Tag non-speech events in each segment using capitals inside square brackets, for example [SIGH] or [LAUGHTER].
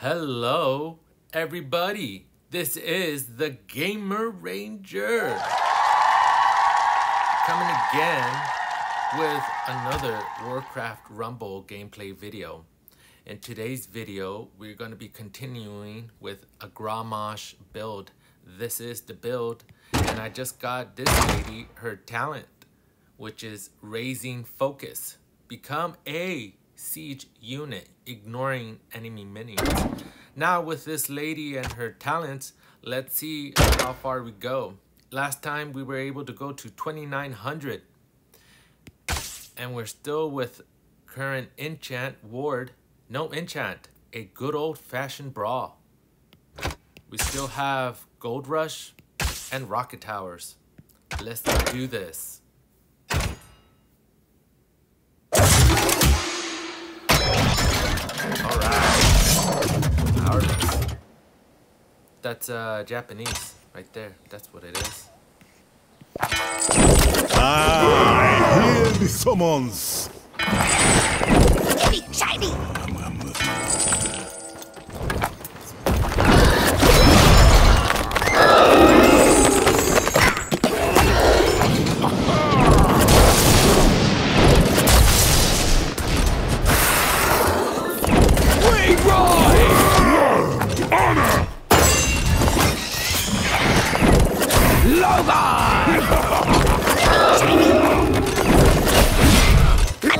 Hello, everybody. This is the Gamer Ranger. Coming again with another Warcraft Rumble gameplay video. In today's video, we're going to be continuing with a Grommash build. This is the build, and I just got this lady her talent, which is raising focus. Become a siege unit, ignoring enemy minions. Now with this lady and her talents, let's see how far we go. Last time we were able to go to 2900 and we're still with current enchant ward. No enchant, a good old fashioned brawl. We still have gold rush and rocket towers. Let's do this. Powerless. That's uh, Japanese right there. That's what it is. Ah, I hear the summons. Shiny!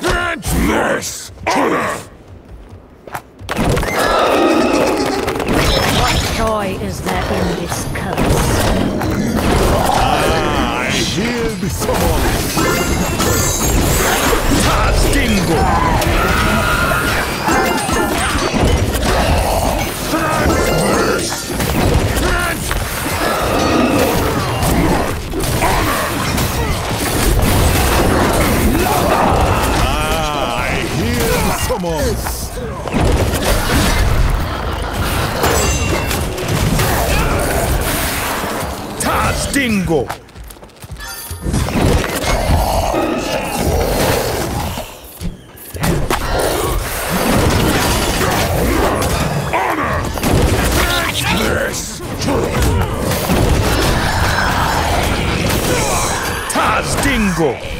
Grant this truth. Logos! this! Joy is there in this curse? I hear the summons! Tazdingo! Hear the summons! Tazdingo! Tazdingo!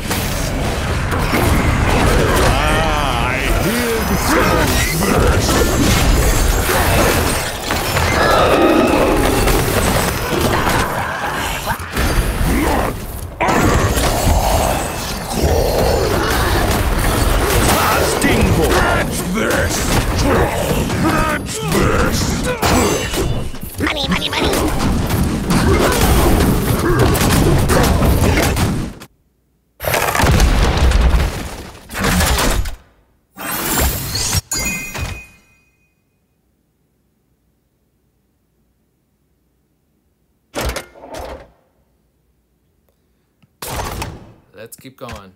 Let's keep going.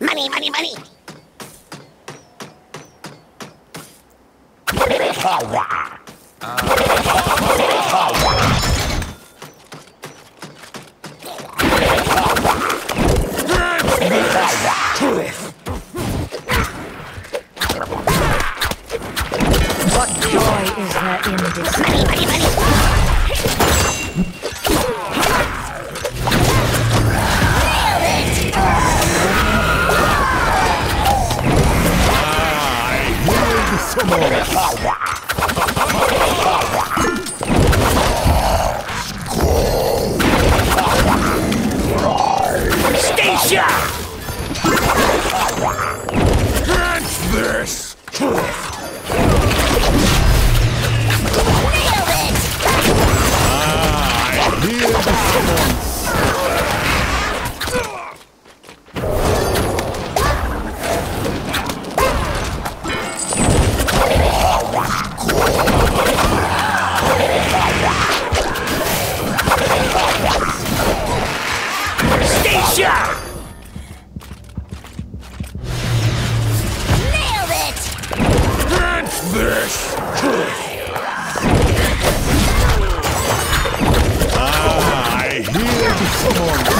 Money, money, This! Ah, I hear the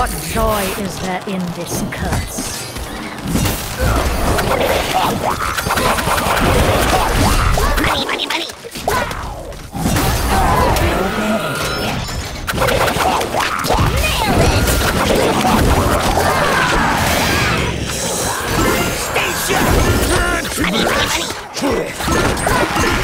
What joy is there in this curse? Money, money, money. Stacia! Money, money, money.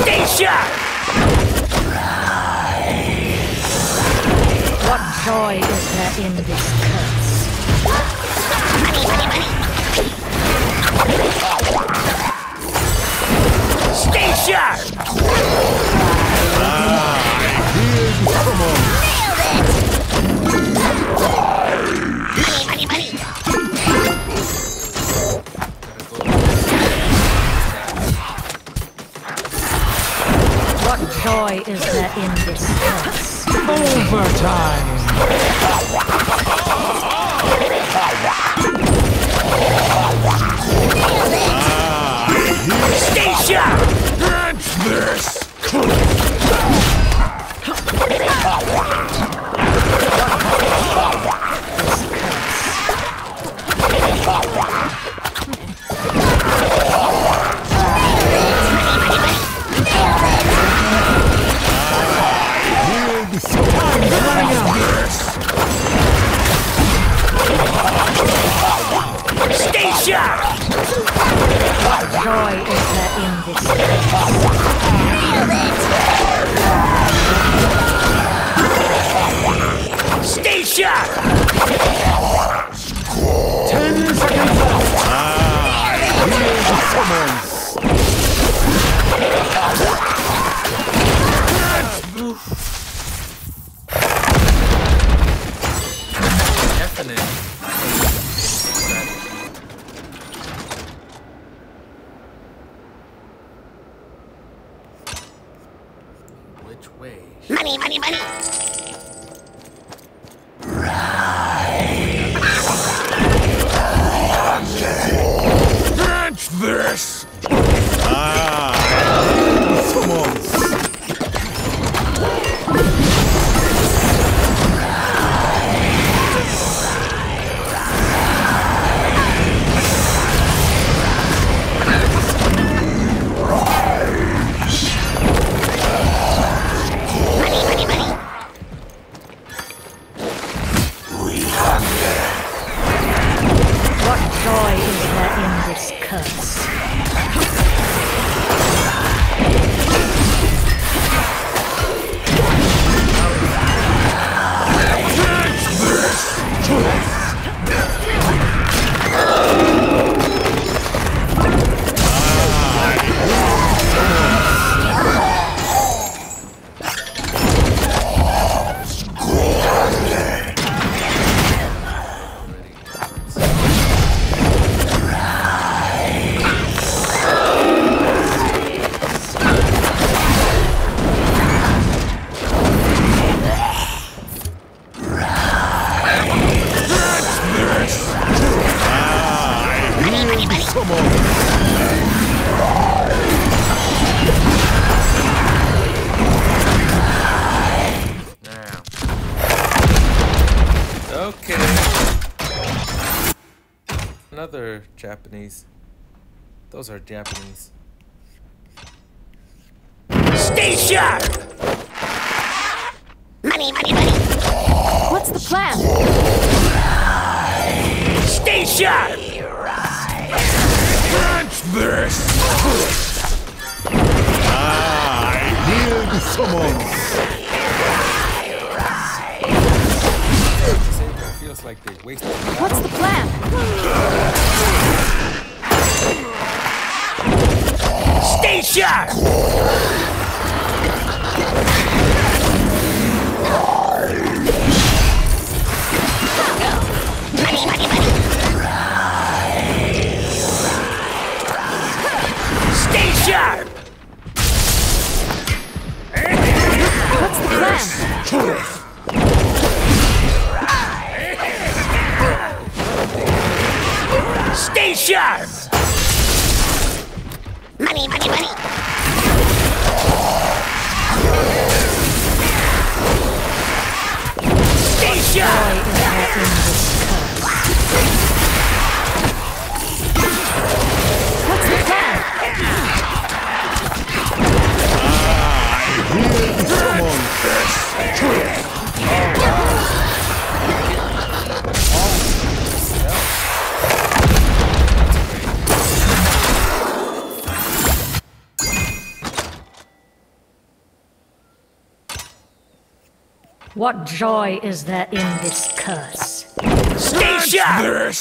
Stacia! What joy is there in this curse? Money, money, money. Stay sharp. Money, is there in this curse? Overtime! Sharp. Grant this! Which way? Money, money, money. Grant this! Ah! Summons! Another Japanese. Those are Japanese. Stay sharp. Money, money, money. What's the plan? Stay sharp. Grant this! Ah, I hear the feels like they wasted. What's the plan? Stay sharp. Money, money, money. What joy is there in this curse? Stay sharp!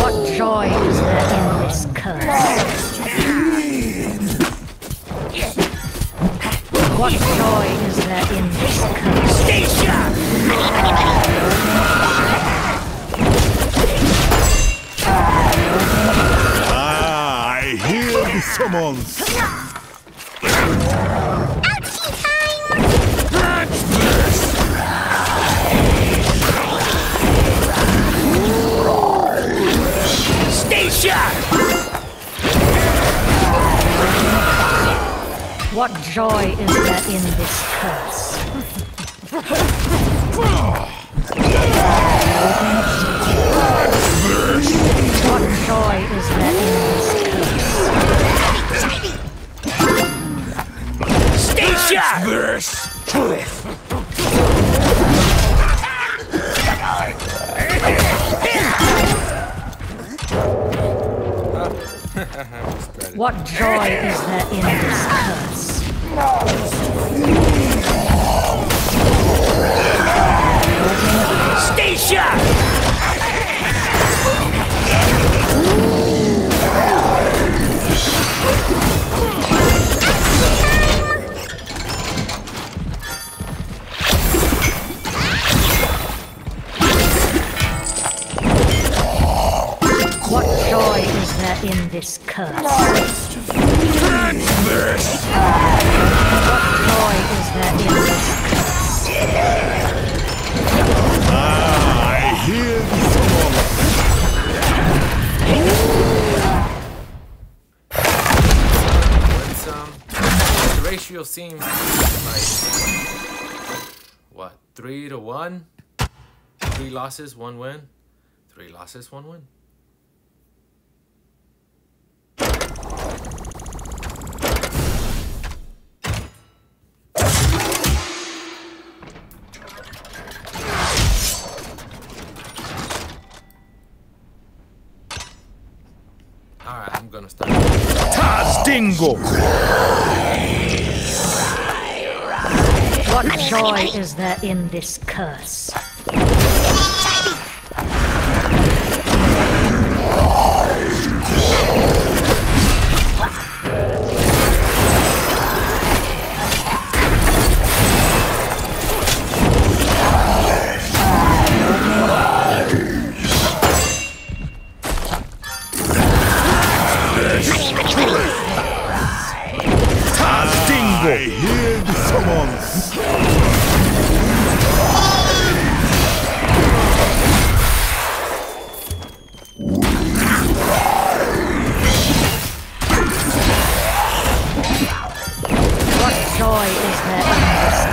What joy is there in this curse? What joy is there in this curse? Stay hear the summons. Stay sharp! What joy is there in this curse? What joy is there in this curse? There in this curse? What joy is there in this curse? Ah, I hear the summons. Let's, um, the ratio seems like, what, three to one? Three losses, one win? Three losses, one win. Start. Taz Dingo. What joy is there in this curse? In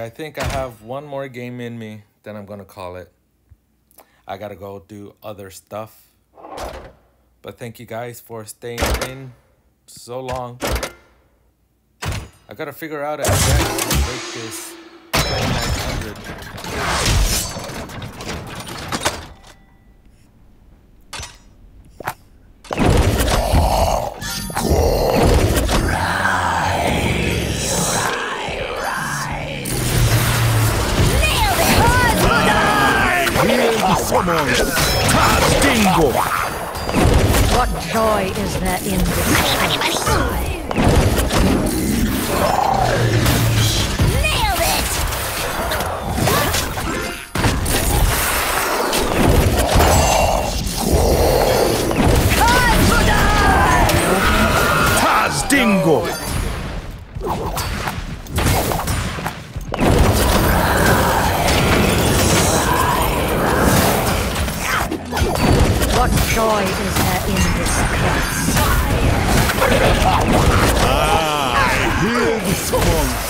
I think I have one more game in me, then I'm gonna call it. I gotta go do other stuff. But thank you guys for staying in so long. I gotta figure out a deck to break this What joy is there in this. Nailed it! Tazdingo! Joy is there in this curse? Hear the summons!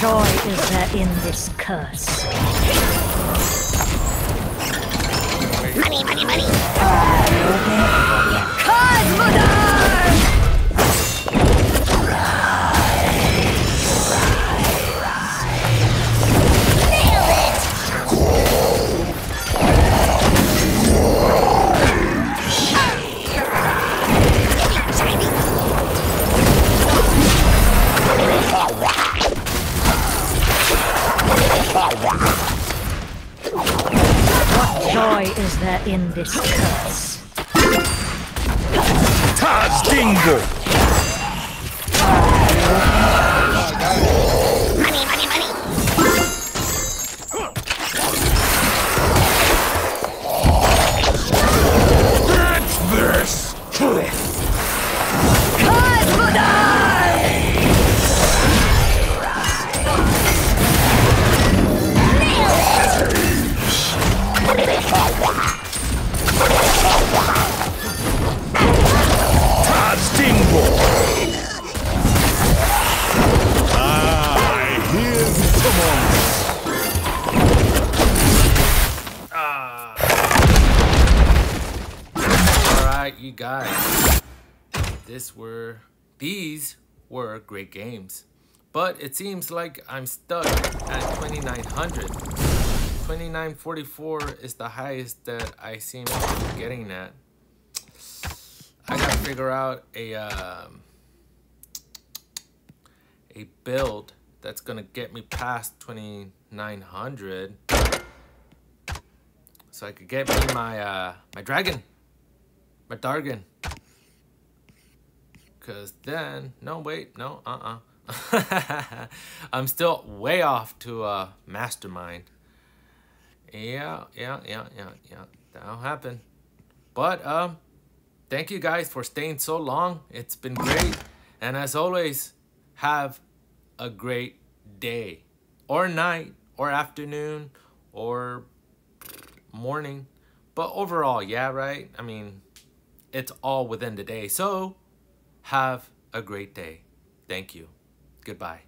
Joy is there in this curse? Money, money, money. Nailed joy is there in this curse? Tazdingo! Money, were great games. But it seems like I'm stuck at 2900. 2944 is the highest that I seem to be getting at. I gotta figure out a um, a build that's gonna get me past 2900 so I could get me my uh, my dragon my Dargon cause then no wait no uh-uh [LAUGHS] I'm still way off to a mastermind yeah yeah yeah yeah yeah that'll happen but um thank you guys for staying so long it's been great and as always have a great day or night or afternoon or morning. But overall, yeah, right? I mean, it's all within the day. So have a great day. Thank you. Goodbye.